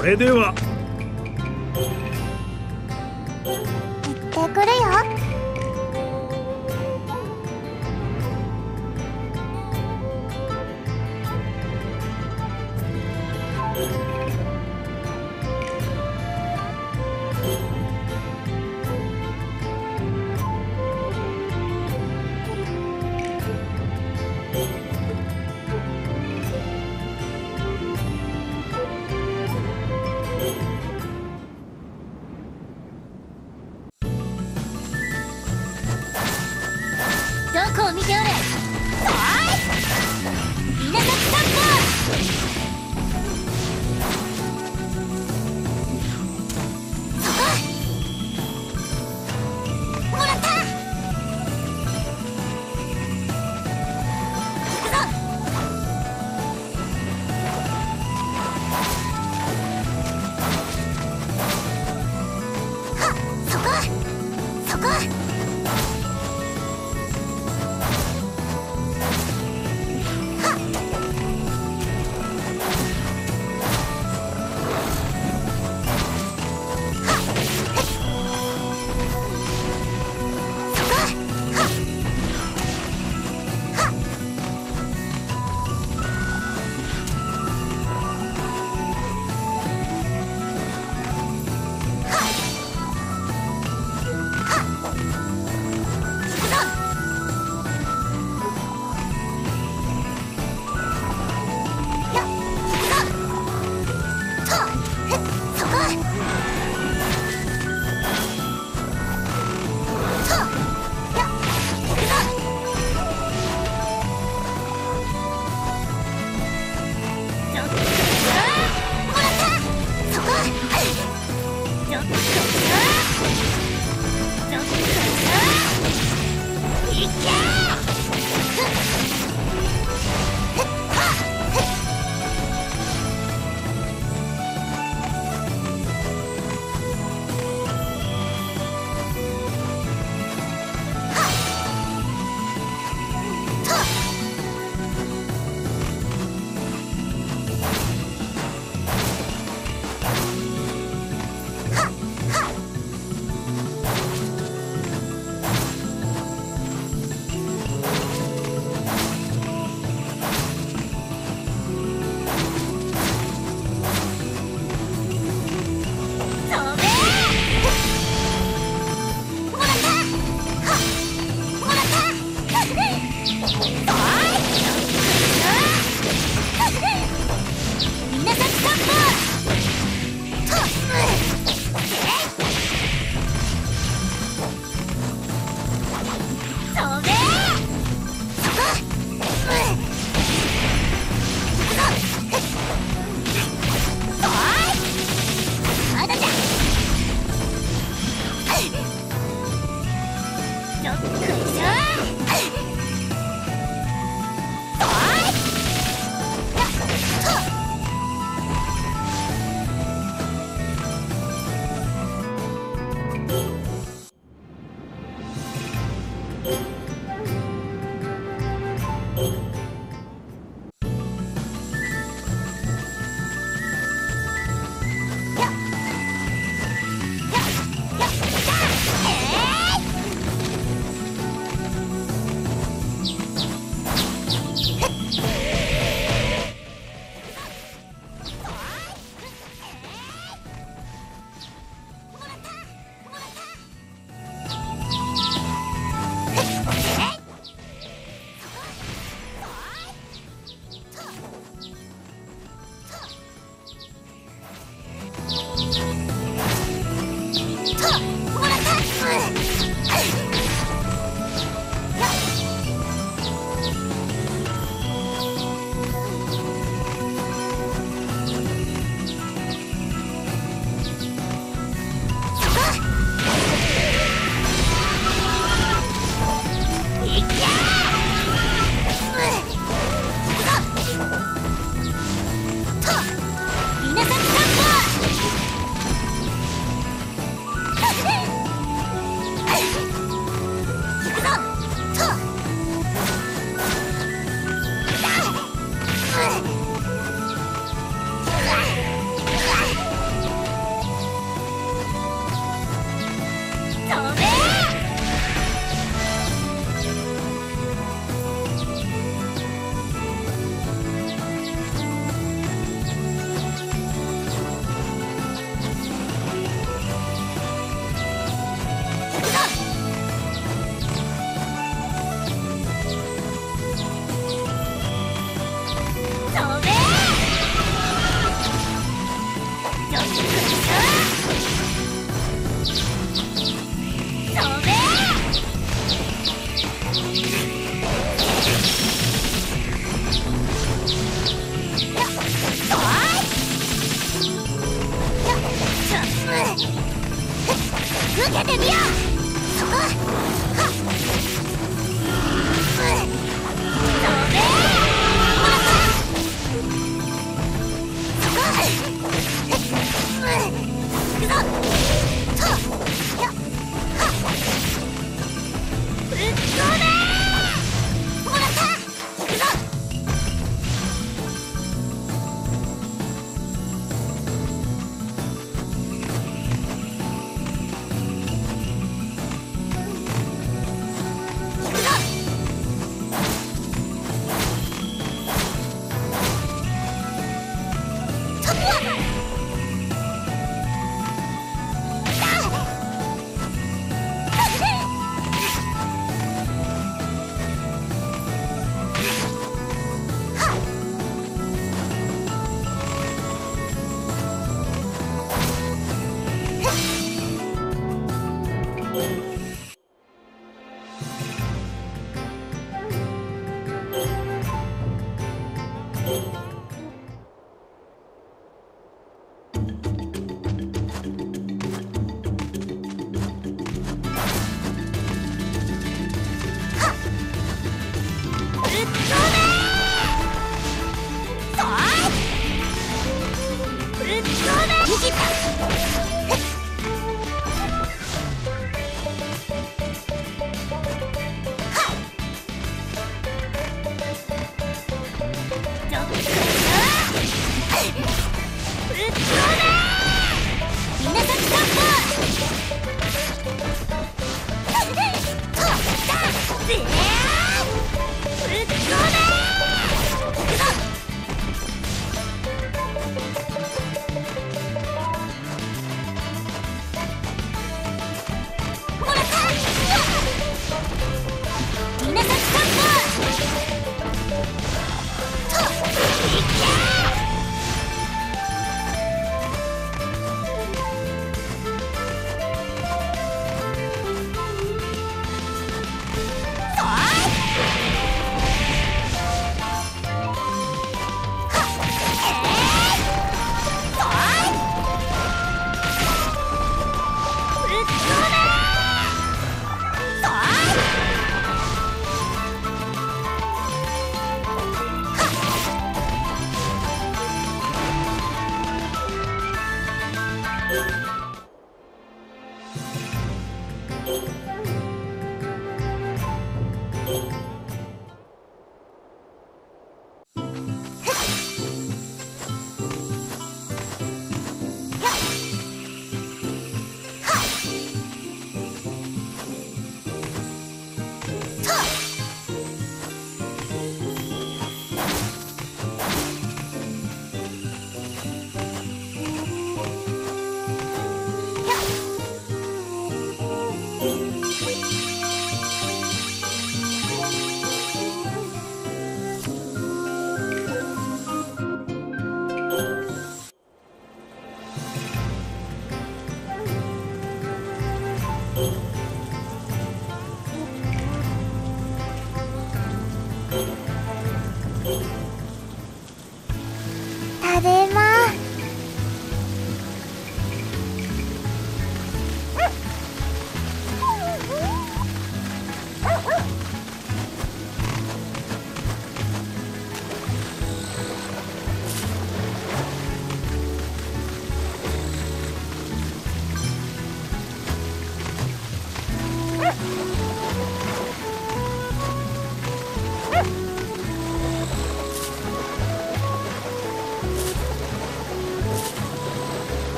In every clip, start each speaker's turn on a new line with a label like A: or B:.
A: それでは。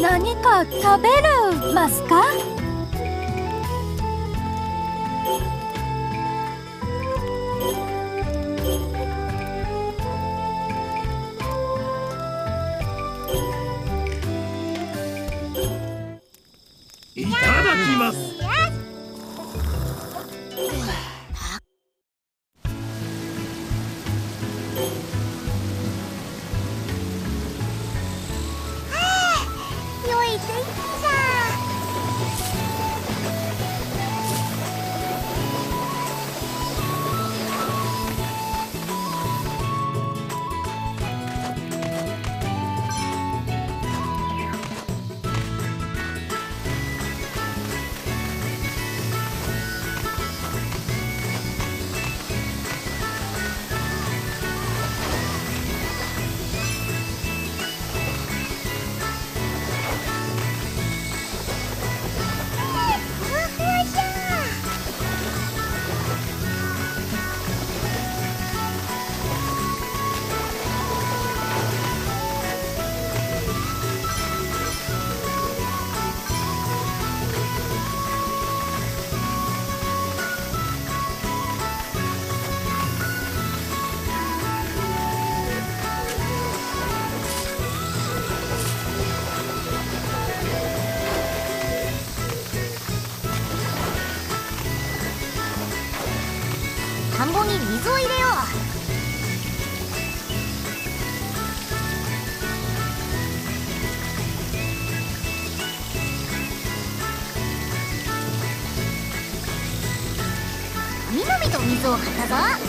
B: 何か食べる？ますか
A: に水を入れよう。南と水を張ったぞ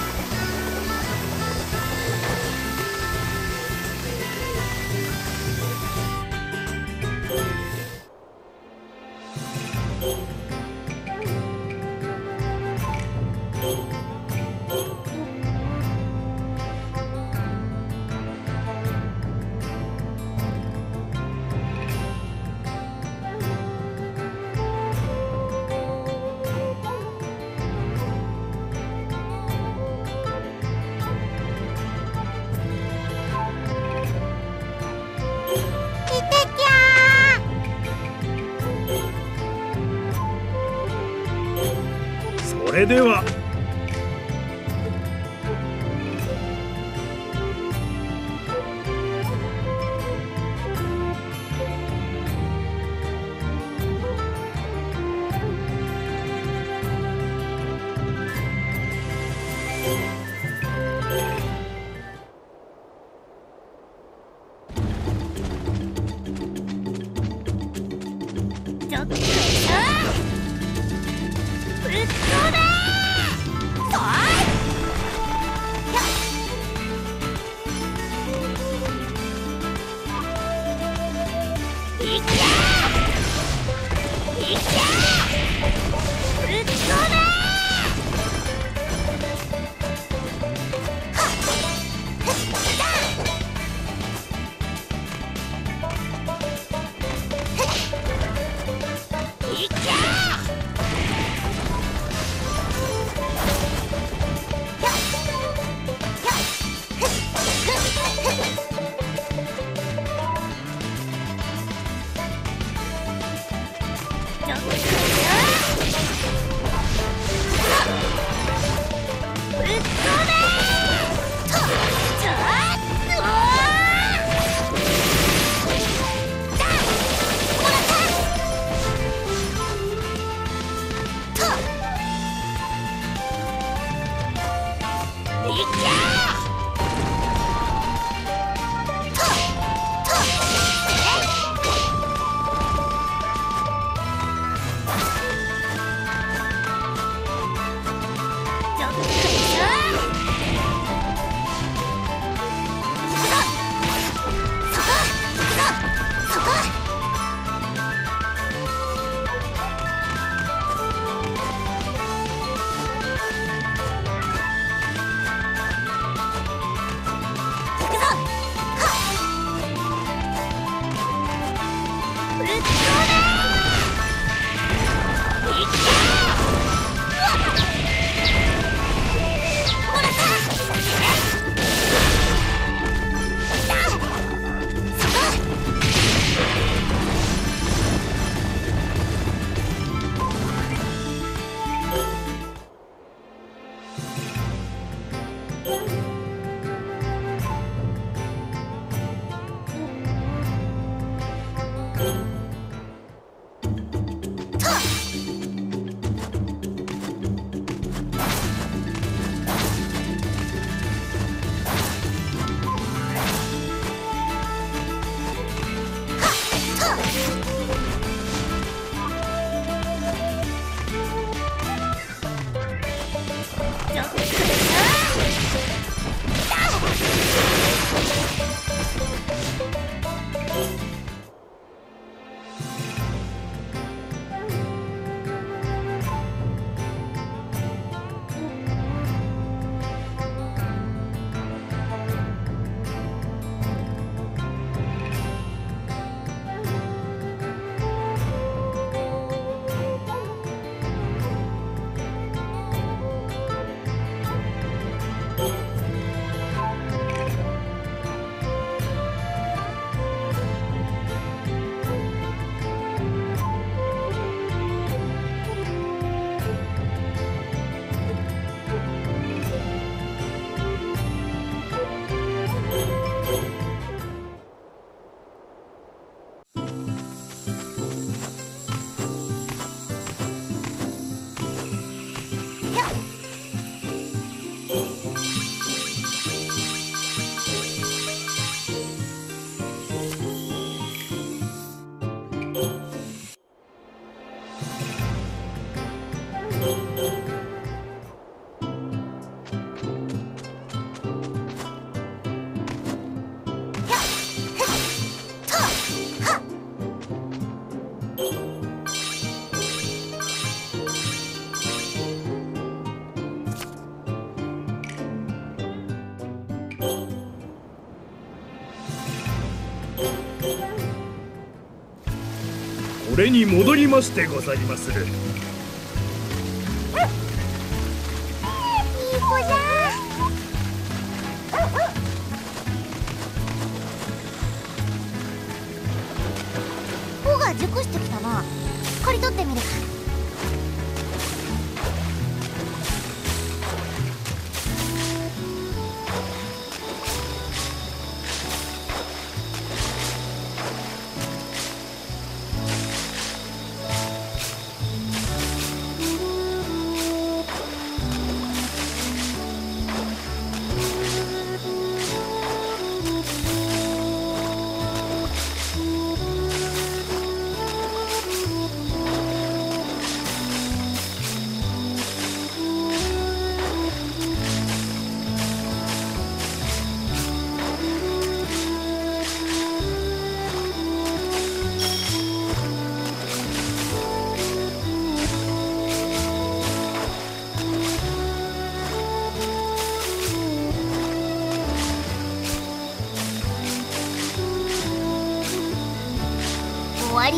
C: れに戻りましてございまする。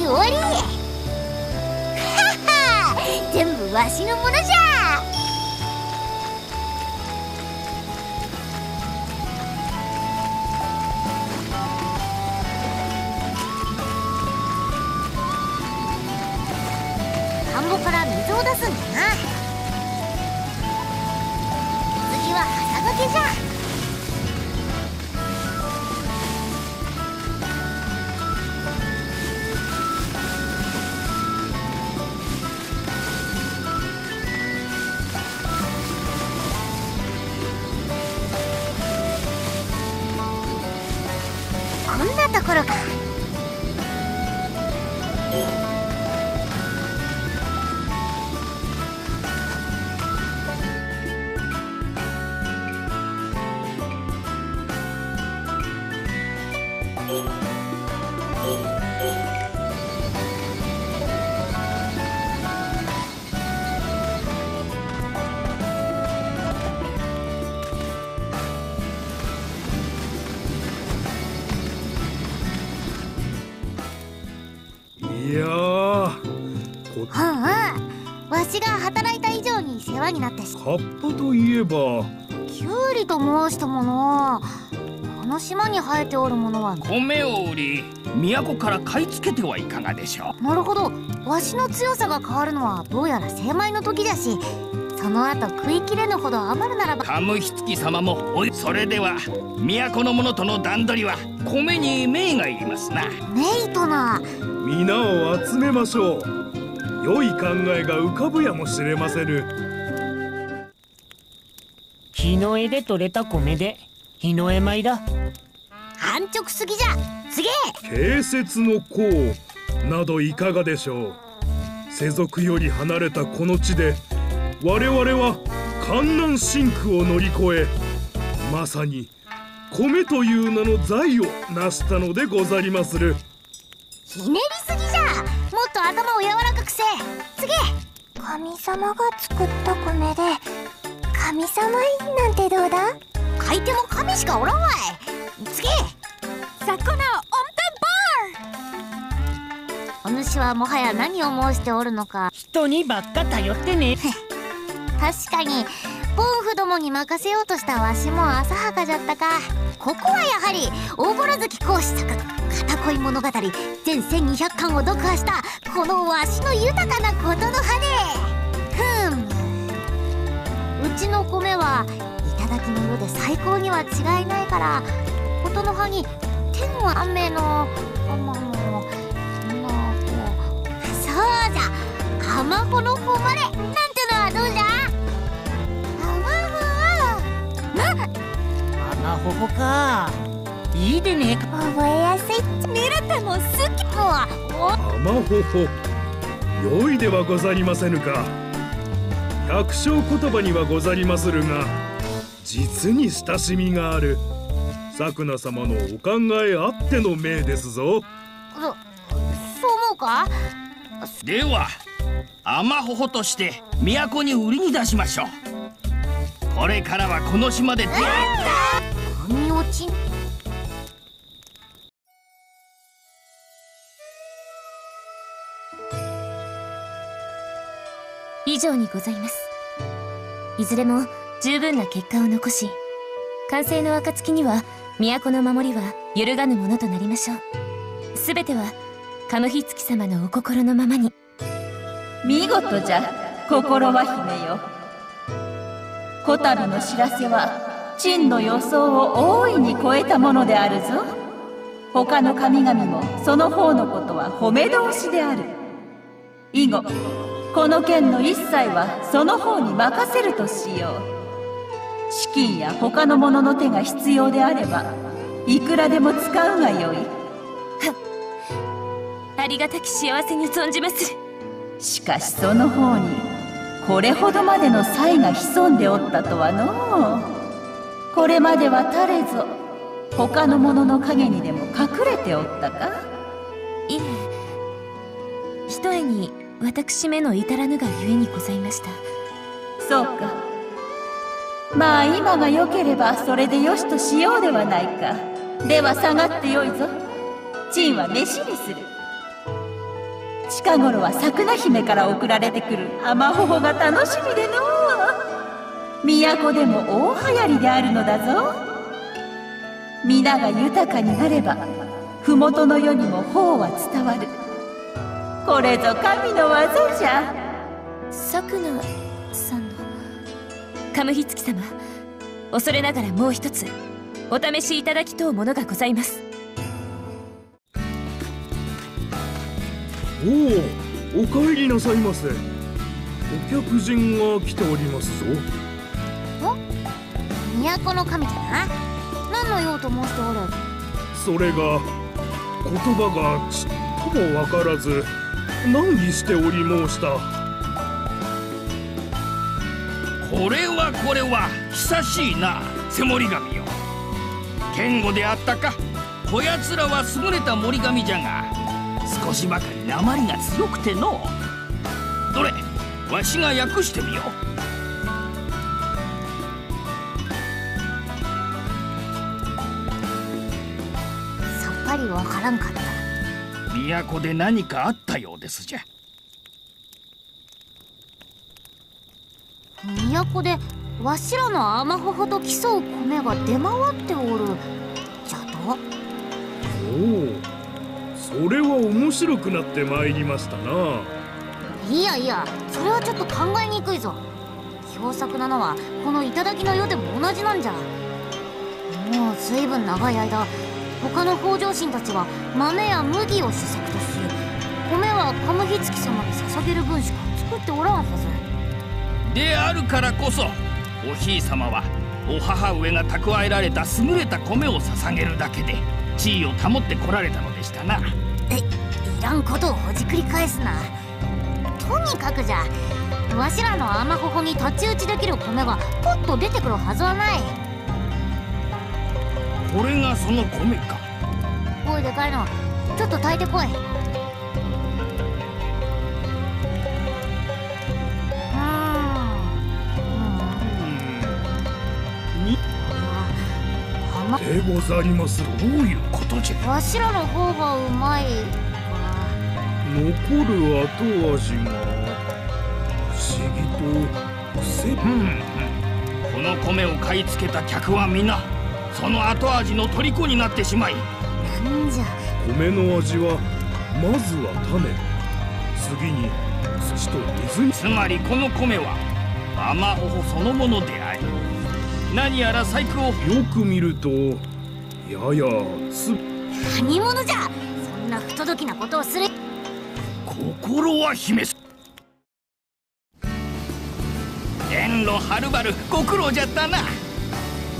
A: 終わり。終わりはは全部わしの話になったし
C: カッパといえば。
A: キュウリと申したもの。この島に生えておるものは。
D: 米を売り都から買い付けてはいかがでしょ
A: なるほど。わしの強さが変わるのはどうやら精米の時だし。その後食い切れぬほど余るならば。
D: うカムヒツキ様もおいそれでは都の者との段取りは米に命がいりますな。
A: メイトな。
C: 皆を集めましょう。良い考えが浮かぶやもしれませぬ
E: 日の絵で採れた米で日の絵米だ。
A: 安直すぎじゃ。次！
C: 慶節の功などいかがでしょう。世俗より離れたこの地で我々は観南深苦を乗り越えまさに米という名の財を成したのでござりまする。
A: ひねりすぎじゃ。もっと頭を柔らかくせ次！神様が作った米で神様なんてどうだ？買い手も神しかおらんわい。次。
B: サコナオン
A: お主はもはや何を申しておるのか。
E: 人にばっか頼ってね。
A: 確かに。ボンフどもに任せようとしたわしも浅はかじゃったか。ここはやはり大幌月講師作「片恋物語」全1200巻を読破したこのわしの豊かなことの葉でちの米は頂の世で最高には違いないからことの葉に天は雨の雨のなこそうじゃ。雨穂の誉れなんてのはどうじゃ。雨穂な
E: あほほか。いいでね。えか
A: 覚えやすい。見れても好き。もう
C: 甘ほほ良いではござりませぬか百姓言葉にはござりまするが実に親しみがあるさくな様のお考えあっての命ですぞ
A: そそう思うか
D: では甘ほほとして都に売りに出しましょうこれからはこの島で出会い
A: 神落ち
F: 以上にございます。いずれも十分な結果を残し完成の暁には都の守りは揺るがぬものとなりましょう。全てはカムヒツキ様のお心のままに。
G: 見事じゃ心は姫よ。こたびの知らせは陳の予想を大いに超えたものであるぞ。他の神々もその方のことは褒め通しである。以後この件の一切はその方に任せるとしよう。資金や他の者の手が必要であればいくらでも使うがよい。
F: ありがたき幸せに存じます。
G: しかしその方にこれほどまでの才が潜んでおったとはのう。これまでは誰ぞ他の者の陰にでも隠れておったか？
F: いえひとえに私めの至らぬがゆえにございました。
G: そうか。まあ今が良ければそれでよしとしようではないか。では下がってよいぞ。陳は飯にする。近頃は桜姫から送られてくる甘ほほが楽しみでのう。都でも大流行りであるのだぞ。皆が豊かになれば麓の世にも法は伝わる。これぞ神の技じゃ。
F: さくなさんのカムヒツキ様恐れながらもう一つお試しいただきとうものがございます。
C: おおお帰りなさいませ。お客人が来ておりますぞ。
A: 都の神じゃな何の用と申しておる？
C: それが言葉がちっともわからず難儀しており申した？
D: これはこれは久しいなセモリ神よ。剣吾であったか。こやつらは優れた森神じゃが少しばかり鉛が強くての。どれわしが訳してみよう。
A: さっぱりわからんかった
D: 都で何かあったようですじゃ。
A: 都でわしらの甘ほほと競う米が出回っておる。じゃと。
C: おおそれは面白くなってまいりましたな。い
A: やいやそれはちょっと考えにくいぞ。表作なのはこの頂の世でも同じなんじゃ。もう随分長い間他の北条神たちは豆や麦を主作とし米はカムヒツキ様に捧げる分しか作っておらんはず。
D: であるからこそおひいさまはお母上が蓄えられた優れた米を捧げるだけで地位を保ってこられたのでしたな。
A: えいらんことをほじくり返すな。とにかくじゃわしらの甘ほほに太刀打ちできる米がポッと出てくるはずはない
D: これがその米か。
A: おいでかいのちょっと炊いてこい。
C: でござります。る
D: どういうことじゃ。
A: わしらの方がうまい
C: 残る後味が。不思議と癖。
D: うん。うん。この米を買い付けた客は皆その後味の虜になってしまい
A: なんじゃ。
C: 米の味はまずは種。次に土と水に。
D: つまりこの米は甘ほほそのものであり何やら細工を。
C: よく見るとややつ
A: 何者じゃ。そんな不届きなことをする。
D: 心は秘めす。遠路はるばるご苦労じゃったな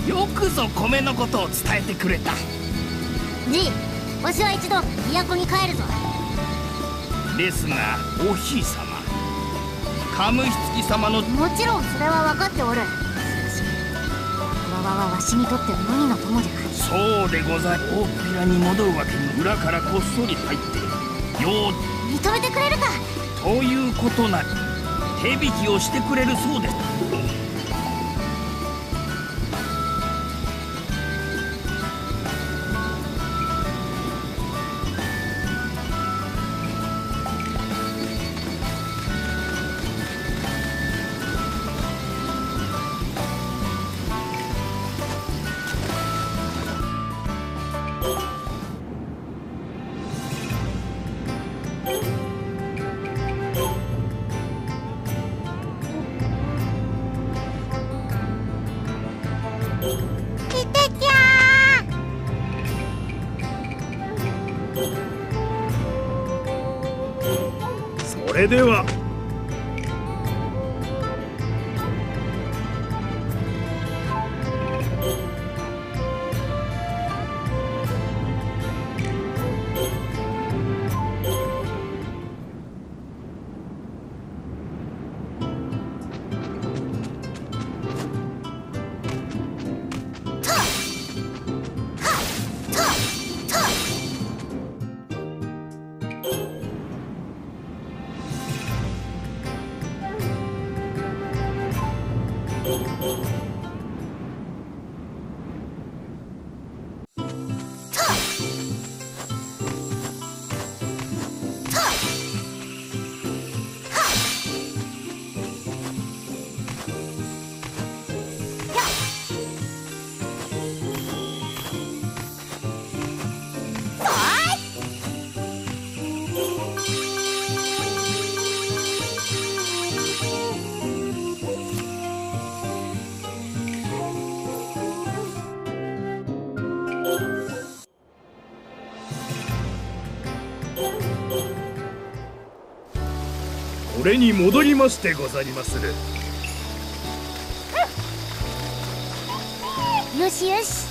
D: よくぞ米のことを伝えてくれた。
A: じいわしは一度都に帰るぞ。
D: ですがおひい様カムヒツキ様の
A: もちろんそれは分かっておる。しかしこの場はわしにとって無二の友じゃ。
D: そうでござい大っぴらに戻るわけに裏からこっそり入ってよう
A: 認めてくれるか。
D: ということなり手引きをしてくれるそうです
C: れでは。これに戻りましてござりまする。
A: よしよし。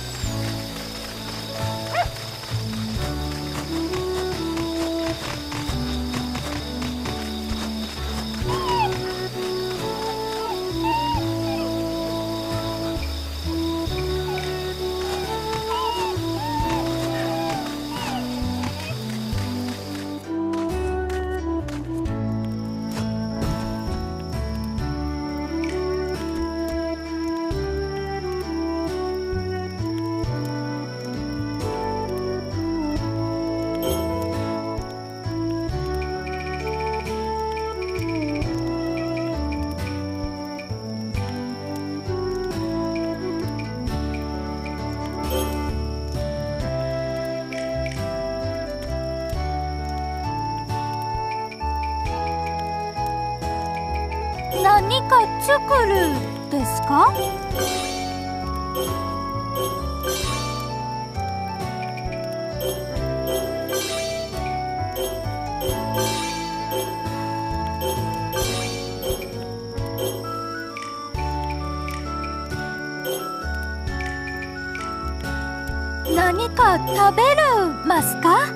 B: ますか？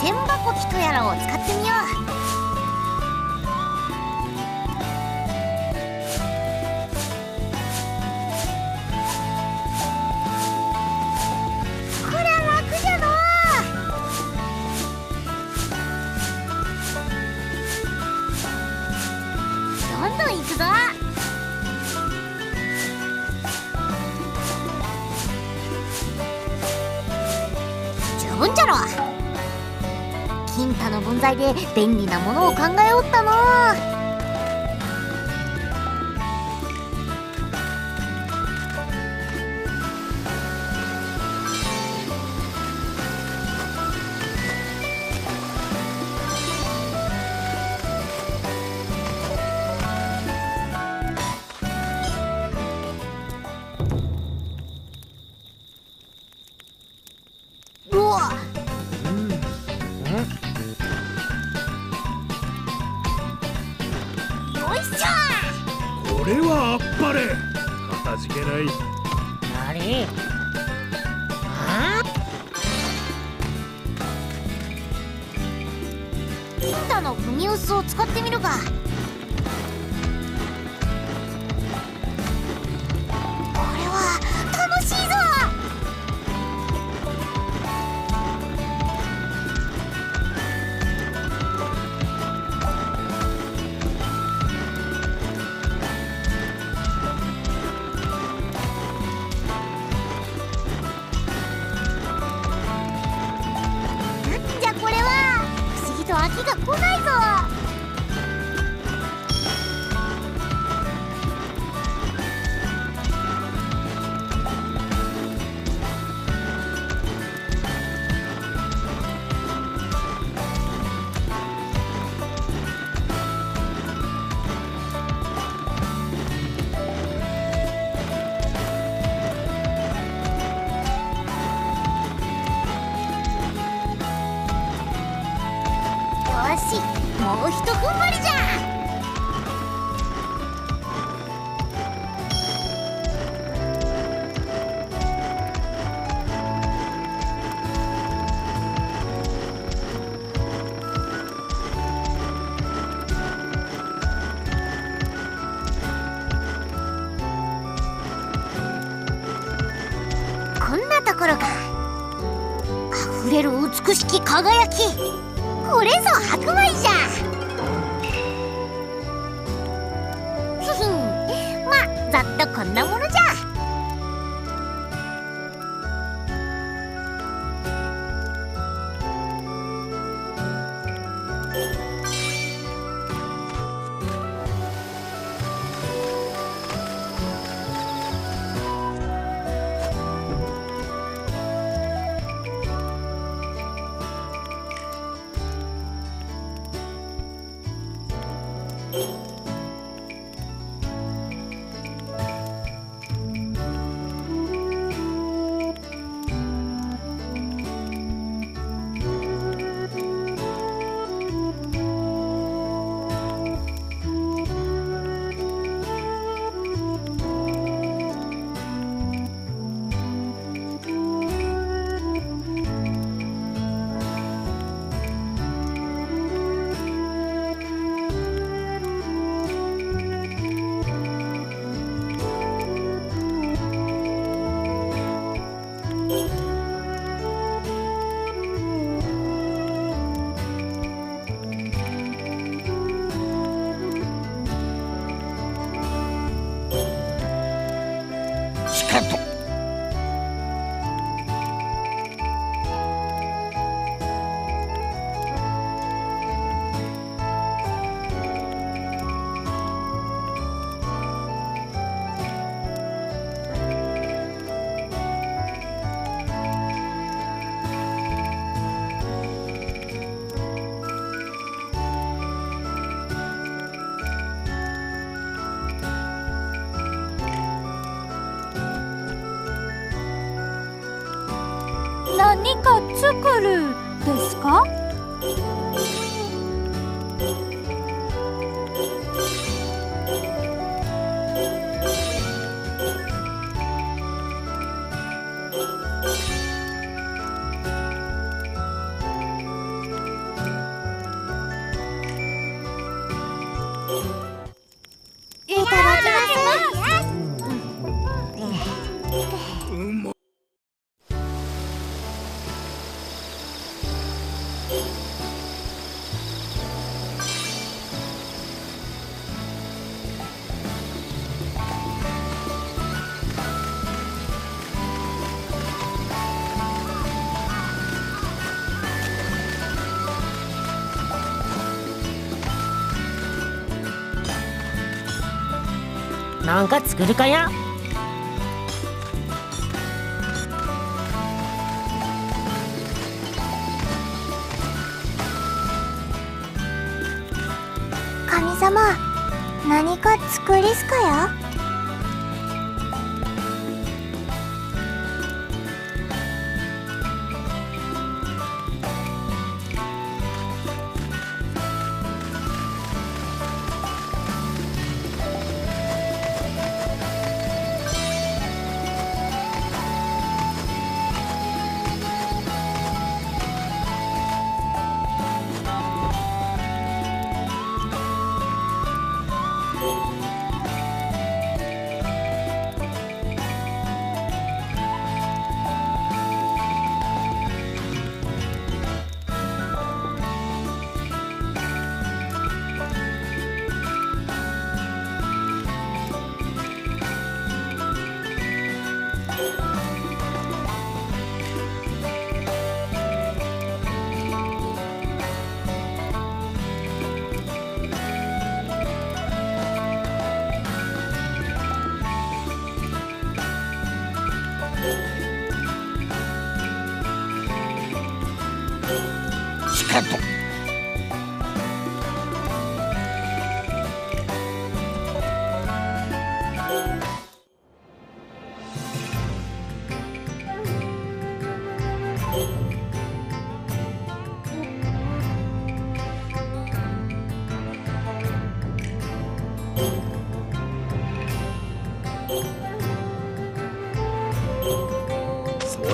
A: 千箱機とやらを使ってみよう。で便利なものを考えおったの
B: 何か作るですか？
E: なんか作るかや。
H: 神様何か作りすかや？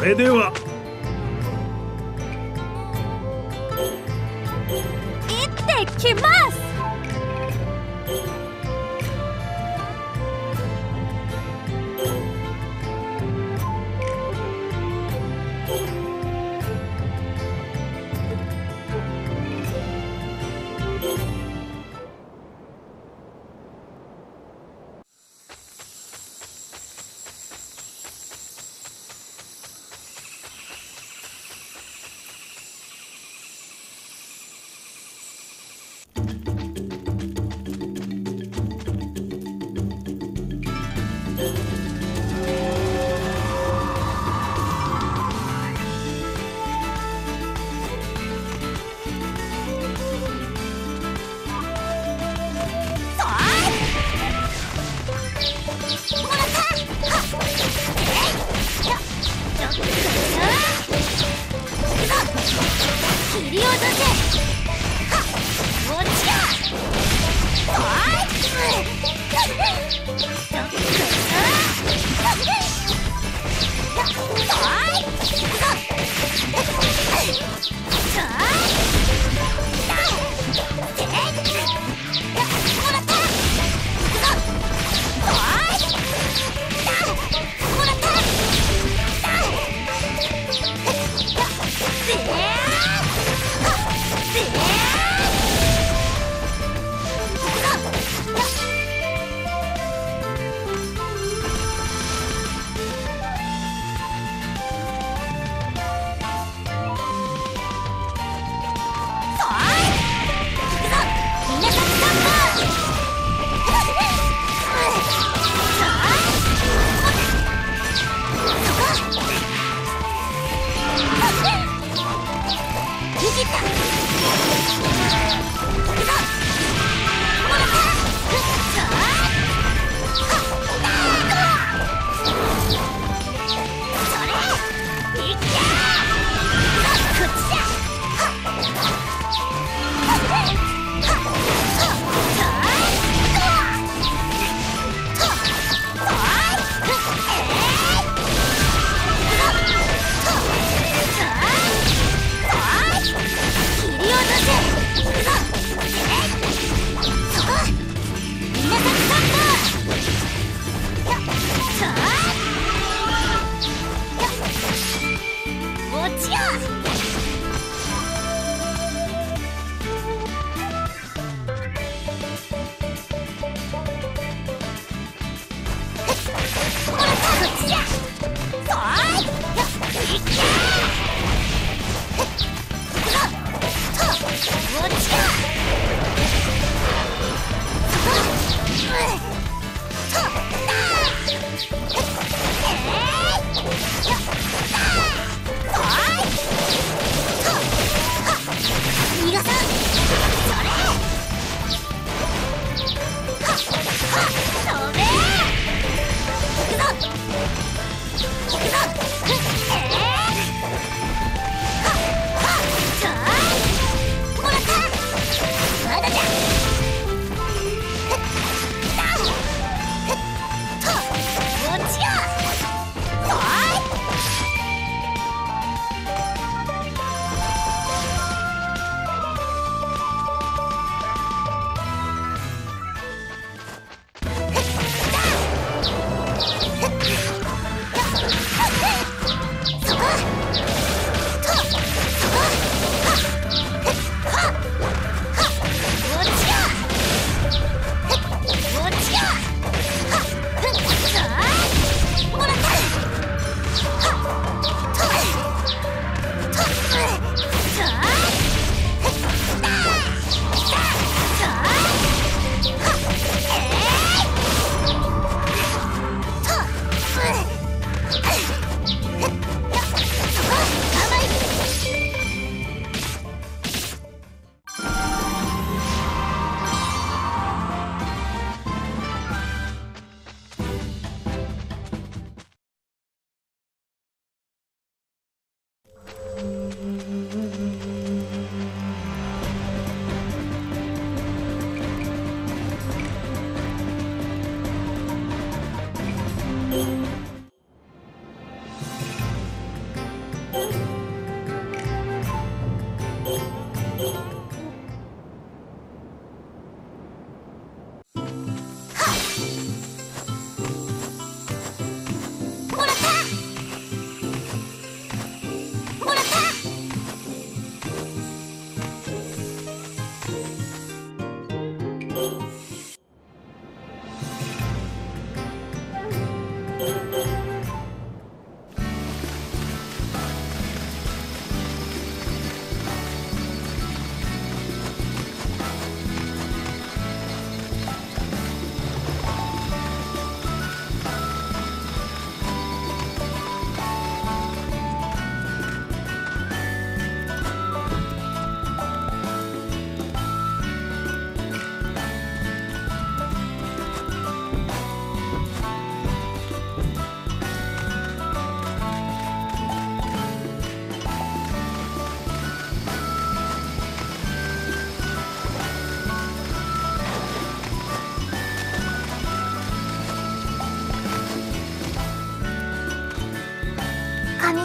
A: れでは。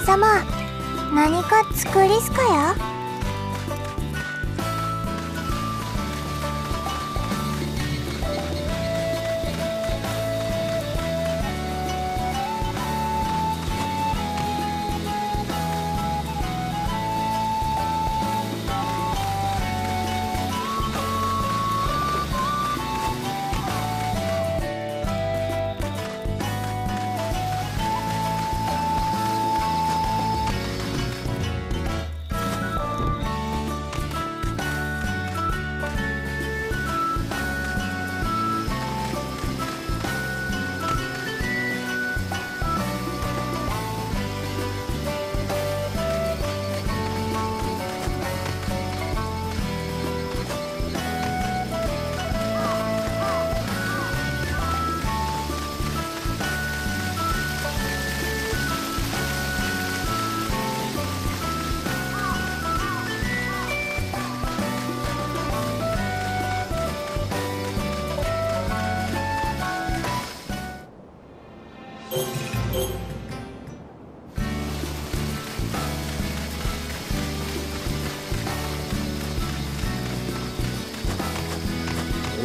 H: 様。何か作りすかや？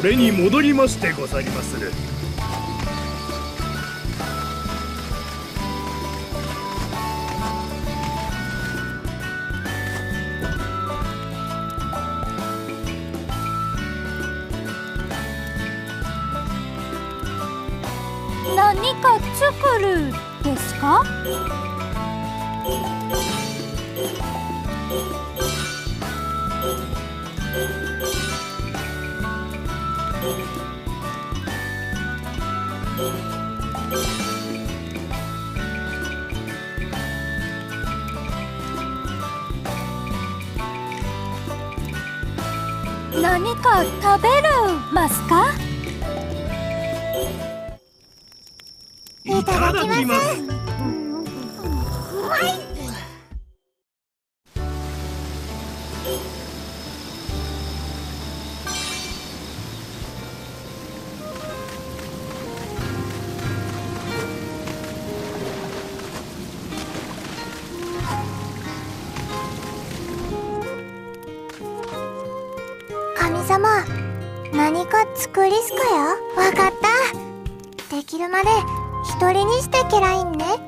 B: 俺に戻りましてござりまする。
H: 何か
B: 食べるますか？
C: いただきます
H: 何か作りすかよ。わかった。できるまで一人にしてけらいんね。